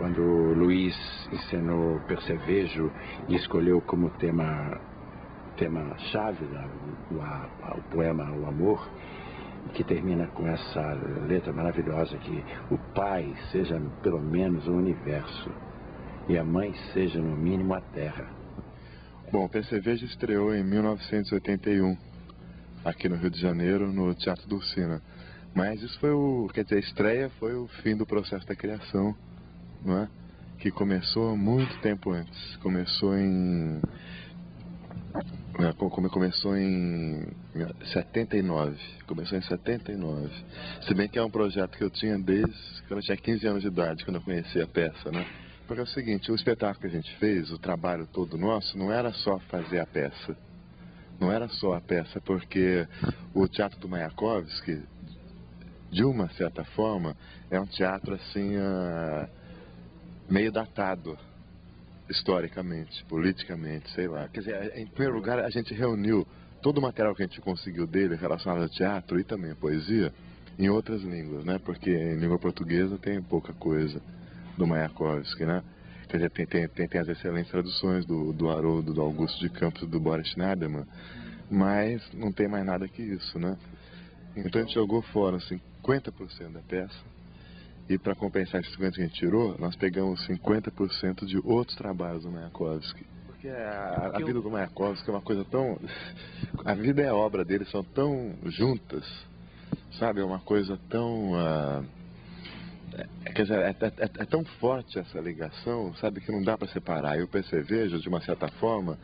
quando Luiz encenou Percevejo e escolheu como tema tema chave o poema O Amor, que termina com essa letra maravilhosa que o pai seja pelo menos o universo e a mãe seja no mínimo a terra. Bom, Percevejo estreou em 1981 aqui no Rio de Janeiro no Teatro Dulcina. Mas isso foi o, quer dizer, a estreia foi o fim do processo da criação, não é? Que começou muito tempo antes. Começou em é, começou em 79. Começou em 79. Se bem que é um projeto que eu tinha desde quando eu tinha 15 anos de idade, quando eu conheci a peça, né? Porque é o seguinte, o espetáculo que a gente fez, o trabalho todo nosso, não era só fazer a peça. Não era só a peça, porque o Teatro do Mayakovsky, de uma certa forma, é um teatro assim, uh, meio datado historicamente, politicamente, sei lá. Quer dizer, em primeiro lugar, a gente reuniu todo o material que a gente conseguiu dele relacionado ao teatro e também à poesia em outras línguas, né? Porque em língua portuguesa tem pouca coisa do Mayakovsky, né? Quer dizer, tem, tem, tem, tem as excelentes traduções do, do Haroldo, do Augusto de Campos do Boris Schneiderman, mas não tem mais nada que isso, né? Então a gente jogou fora 50% da peça e para compensar esses 50% que a gente tirou, nós pegamos 50% de outros trabalhos do Mayakovsky. Porque a, a vida do Mayakovsky é uma coisa tão... A vida e a obra dele são tão juntas, sabe? É uma coisa tão... Uh, é, quer dizer, é, é, é, é, tão forte essa ligação, sabe, que não dá para separar. E o percevejo, de uma certa forma,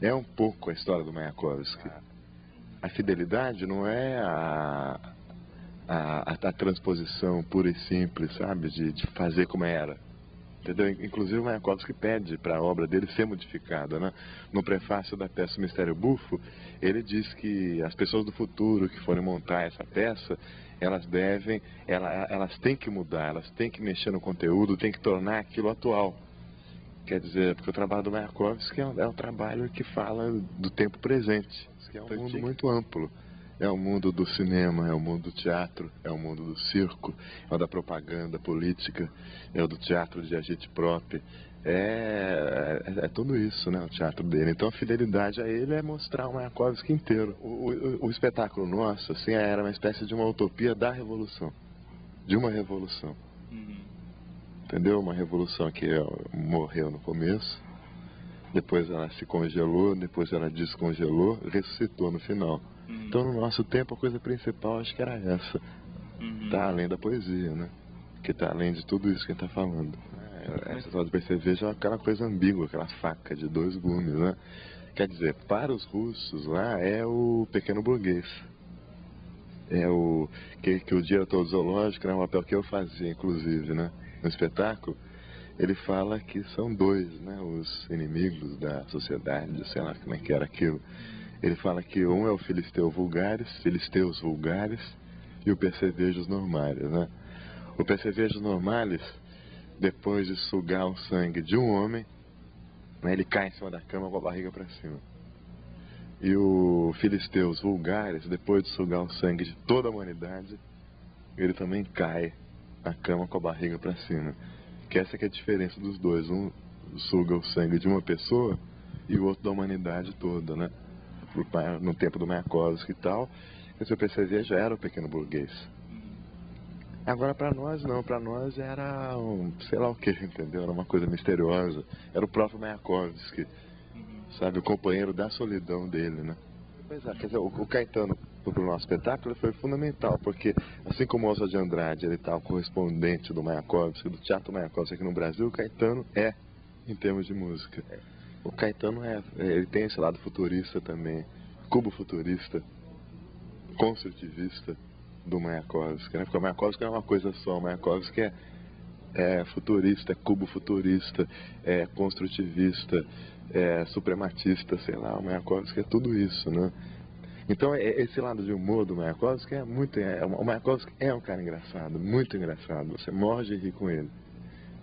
é um pouco a história do Mayakovsky. A fidelidade não é a, a, a, a transposição pura e simples, sabe? De, de fazer como era. Entendeu? Inclusive o Mayakovsky pede para a obra dele ser modificada. Né? No prefácio da peça Mistério Bufo, ele diz que as pessoas do futuro que forem montar essa peça, elas devem, elas, elas têm que mudar, elas têm que mexer no conteúdo, têm que tornar aquilo atual. Quer dizer, porque o trabalho do Mayakovsky é um, é um trabalho que fala do tempo presente, que é um mundo muito amplo. É o mundo do cinema, é o mundo do teatro, é o mundo do circo, é o da propaganda política, é o do teatro de agite próprio. É, é, é, tudo isso, né, o teatro dele. Então a fidelidade a ele é mostrar o Mayakovsky inteiro. O, o, o espetáculo nosso, assim, era uma espécie de uma utopia da revolução. De uma revolução. Uhum. Entendeu? Uma revolução que morreu no começo, depois ela se congelou, depois ela descongelou, ressuscitou no final. Uhum. Então, no nosso tempo, a coisa principal acho que era essa. Uhum. Tá além da poesia, né? Que tá além de tudo isso que a gente tá falando. É, essa história de percevejo é aquela coisa ambígua, aquela faca de dois gumes, né? Quer dizer, para os russos lá é o pequeno burguês. É o que, que o diretor zoológico, né, um papel que eu fazia, inclusive, né? No espetáculo, ele fala que são dois, né? Os inimigos da sociedade, sei lá como é que era aquilo. Ele fala que um é o filisteu vulgares, filisteus vulgares, e o percevejos normais, né? O percevejos normais, depois de sugar o sangue de um homem, né, ele cai em cima da cama com a barriga para cima. E o filisteus vulgares, depois de sugar o sangue de toda a humanidade, ele também cai na cama com a barriga para cima. Que essa que é a diferença dos dois. Um suga o sangue de uma pessoa e o outro da humanidade toda, né? no tempo do Mayakovsky e tal, esse PCV já era o pequeno burguês. Agora para nós não, para nós era um, sei lá o que, entendeu? Era uma coisa misteriosa. Era o próprio Mayakovsky, sabe? O companheiro da solidão dele, né? Pois é, quer dizer, o, o Caetano para o nosso espetáculo foi fundamental, porque assim como o Oswald de Andrade, ele tá o correspondente do Mayakovsky, do Teatro Mayakovsky aqui no Brasil, o Caetano é em termos de música. O Caetano é, ele tem esse lado futurista também, cubo futurista, construtivista do Mayakovsky, né? Porque o Mayakovsky não é uma coisa só, o Mayakovsky é, é futurista, é cubo futurista, é construtivista, é suprematista, sei lá, o Mayakovsky é tudo isso, né? Então é, esse lado de humor do Mayakovsky é muito, é, o Mayakovsky é um cara engraçado, muito engraçado, você morre de rir com ele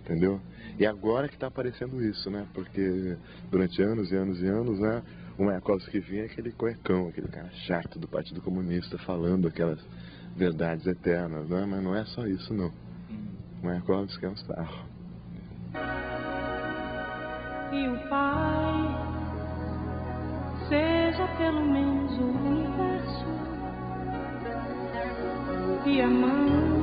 entendeu? E agora que está aparecendo isso, né? Porque durante anos e anos e anos, né? O Mayakovsky vinha aquele cuecão, aquele cara chato do Partido Comunista falando aquelas verdades eternas, né? Mas não é só isso, não. O Mayakovsky é um sarro. e o Pai pelo menos o universo. E a mão